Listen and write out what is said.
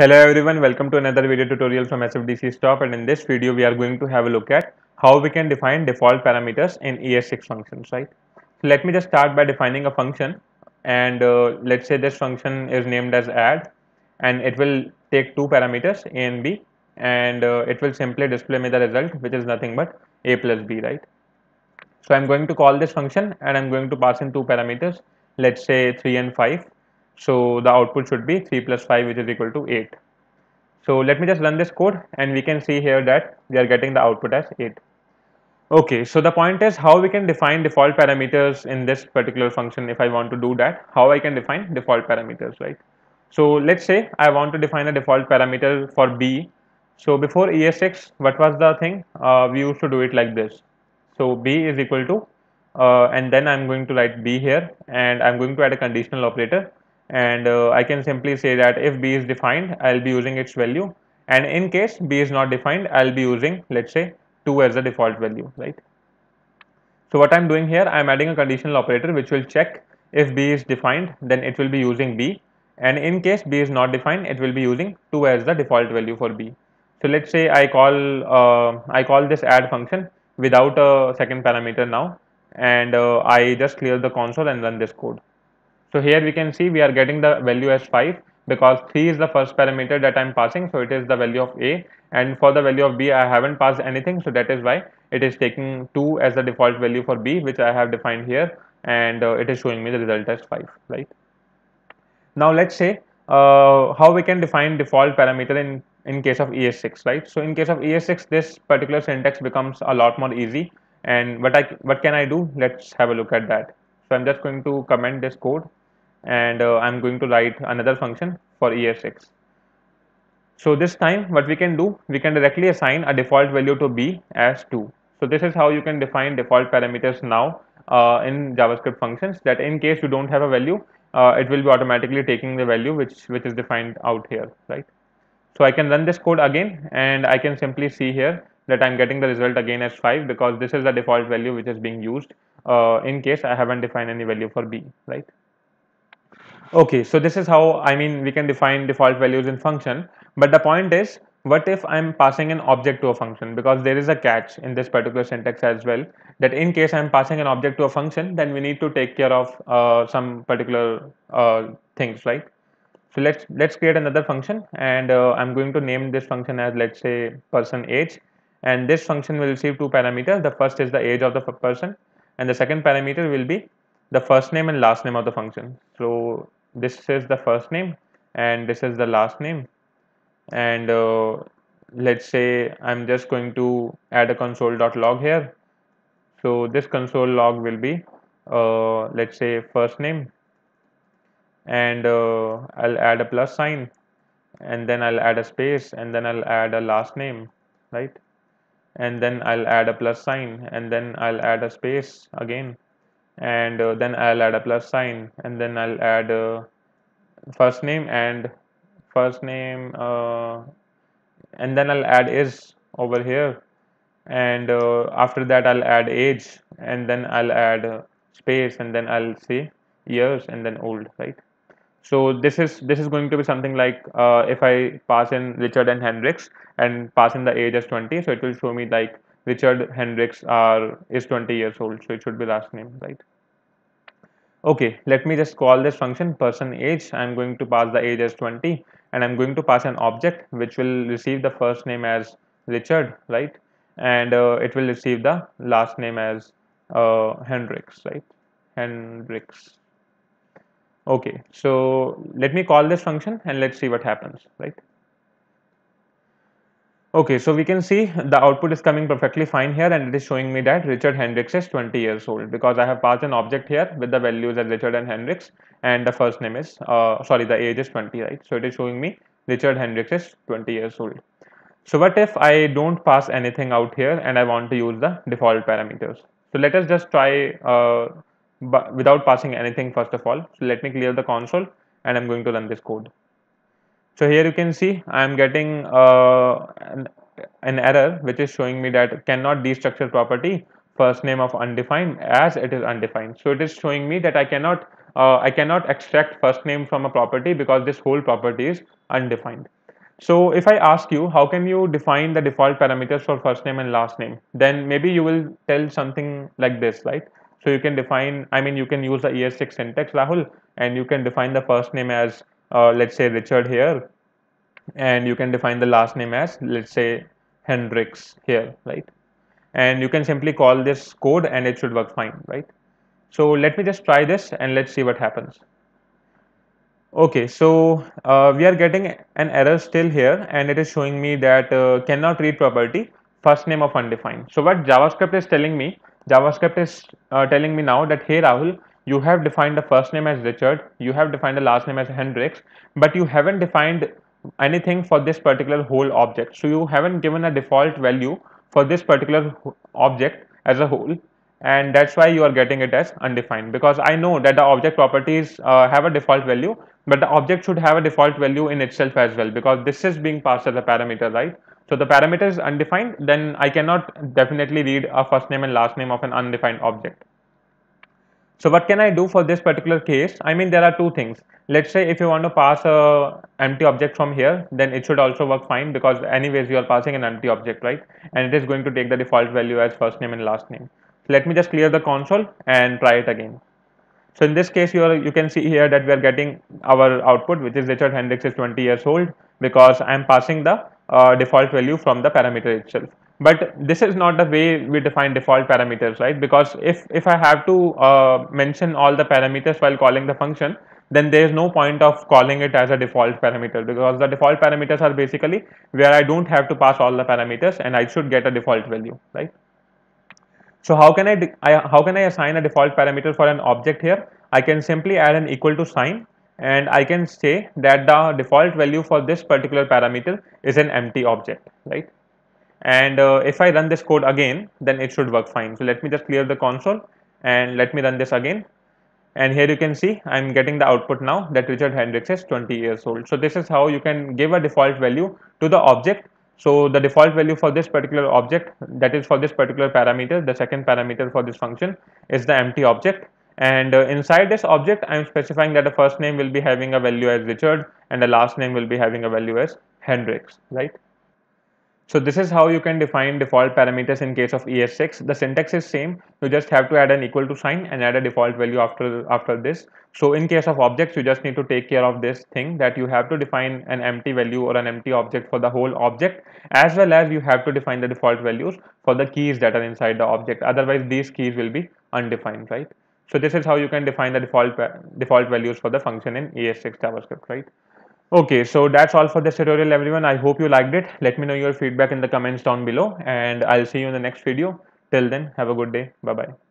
Hello everyone, welcome to another video tutorial from SFDC Stop and in this video we are going to have a look at how we can define default parameters in ES6 functions, right? So let me just start by defining a function. And uh, let's say this function is named as add. And it will take two parameters a and b. And uh, it will simply display me the result which is nothing but a plus b, right? So I'm going to call this function and I'm going to pass in two parameters, let's say 3 and 5 so the output should be 3 plus 5 which is equal to 8. So let me just run this code and we can see here that we are getting the output as 8. Okay, so the point is how we can define default parameters in this particular function if I want to do that, how I can define default parameters, right? So let's say I want to define a default parameter for B. So before ES6, what was the thing? Uh, we used to do it like this. So B is equal to, uh, and then I'm going to write B here and I'm going to add a conditional operator and uh, I can simply say that if b is defined I'll be using its value and in case b is not defined I'll be using let's say 2 as the default value right. So what I'm doing here I'm adding a conditional operator which will check if b is defined then it will be using b and in case b is not defined it will be using 2 as the default value for b. So let's say I call uh, I call this add function without a second parameter now and uh, I just clear the console and run this code. So here we can see we are getting the value as 5 because 3 is the first parameter that I am passing. So it is the value of a. And for the value of b I haven't passed anything. So that is why it is taking 2 as the default value for b which I have defined here. And uh, it is showing me the result as 5 right. Now let's say uh, how we can define default parameter in in case of ES6 right. So in case of ES6 this particular syntax becomes a lot more easy. And what I what can I do? Let's have a look at that. So I'm just going to comment this code and uh, I'm going to write another function for ES6. So this time what we can do, we can directly assign a default value to b as 2. So this is how you can define default parameters now uh, in JavaScript functions that in case you don't have a value, uh, it will be automatically taking the value which, which is defined out here, right? So I can run this code again and I can simply see here that I'm getting the result again as 5 because this is the default value which is being used uh, in case I haven't defined any value for b, right? Okay, so this is how I mean we can define default values in function. But the point is, what if I'm passing an object to a function? Because there is a catch in this particular syntax as well. That in case I'm passing an object to a function, then we need to take care of uh, some particular uh, things, right? So let's let's create another function, and uh, I'm going to name this function as let's say person age, and this function will receive two parameters. The first is the age of the person, and the second parameter will be the first name and last name of the function. So this is the first name and this is the last name. And uh, let's say I'm just going to add a console.log here. So this console log will be uh, let's say first name. And uh, I'll add a plus sign. And then I'll add a space. And then I'll add a last name right? And then I'll add a plus sign. And then I'll add a space again and uh, then I'll add a plus sign and then I'll add uh, first name and first name uh, and then I'll add is over here. And uh, after that I'll add age and then I'll add uh, space and then I'll say years and then old right? So this is this is going to be something like uh, if I pass in Richard and Hendricks and pass in the age as 20 so it will show me like Richard Hendricks are is 20 years old so it should be last name right? Okay let me just call this function person age. I'm going to pass the age as 20 and i'm going to pass an object which will receive the first name as richard right? And uh, it will receive the last name as uh, hendricks right? Hendricks. Okay so let me call this function and let's see what happens right Okay, so we can see the output is coming perfectly fine here and it is showing me that Richard Hendricks is 20 years old because I have passed an object here with the values as Richard and Hendricks and the first name is, uh, sorry, the age is 20, right? So it is showing me Richard Hendricks is 20 years old. So what if I don't pass anything out here and I want to use the default parameters? So let us just try uh, without passing anything first of all. So let me clear the console and I'm going to run this code. So here you can see I am getting uh, an, an, error which is showing me that cannot destructure property first name of undefined as it is undefined. So it is showing me that I cannot uh, I cannot extract first name from a property because this whole property is undefined. So if I ask you, how can you define the default parameters for first name and last name? Then maybe you will tell something like this, right? So you can define, I mean, you can use the ES6 syntax, Rahul, and you can define the first name as, uh, let's say, Richard here, and you can define the last name as, let's say, Hendricks here, right? And you can simply call this code and it should work fine, right? So let me just try this and let's see what happens. Okay, so uh, we are getting an error still here and it is showing me that uh, cannot read property first name of undefined. So what JavaScript is telling me, JavaScript is uh, telling me now that hey Rahul, you have defined the first name as Richard, you have defined the last name as Hendricks, but you haven't defined anything for this particular whole object. So you haven't given a default value for this particular object as a whole and that's why you are getting it as undefined. Because I know that the object properties uh, have a default value but the object should have a default value in itself as well because this is being passed as a parameter right? So the parameter is undefined then I cannot definitely read a first name and last name of an undefined object so what can I do for this particular case I mean there are two things let's say if you want to pass a empty object from here then it should also work fine because anyways you are passing an empty object right and it is going to take the default value as first name and last name let me just clear the console and try it again. So in this case, you, are, you can see here that we are getting our output, which is Richard Hendricks is 20 years old, because I am passing the uh, default value from the parameter itself. But this is not the way we define default parameters, right? Because if, if I have to uh, mention all the parameters while calling the function, then there is no point of calling it as a default parameter because the default parameters are basically where I don't have to pass all the parameters and I should get a default value, right? So how can I, I, how can I assign a default parameter for an object here? I can simply add an equal to sign and I can say that the default value for this particular parameter is an empty object, right? And uh, if I run this code again, then it should work fine. So let me just clear the console and let me run this again. And here you can see I'm getting the output now that Richard Hendricks is 20 years old. So this is how you can give a default value to the object so the default value for this particular object, that is for this particular parameter, the second parameter for this function is the empty object. And uh, inside this object, I am specifying that the first name will be having a value as Richard and the last name will be having a value as Hendricks, right? So this is how you can define default parameters in case of ES6. The syntax is same. You just have to add an equal to sign and add a default value after after this. So in case of objects, you just need to take care of this thing that you have to define an empty value or an empty object for the whole object as well as you have to define the default values for the keys that are inside the object. Otherwise, these keys will be undefined, right? So this is how you can define the default default values for the function in ES6 JavaScript, right? Okay, so that's all for this tutorial everyone. I hope you liked it. Let me know your feedback in the comments down below and I'll see you in the next video. Till then, have a good day. Bye-bye.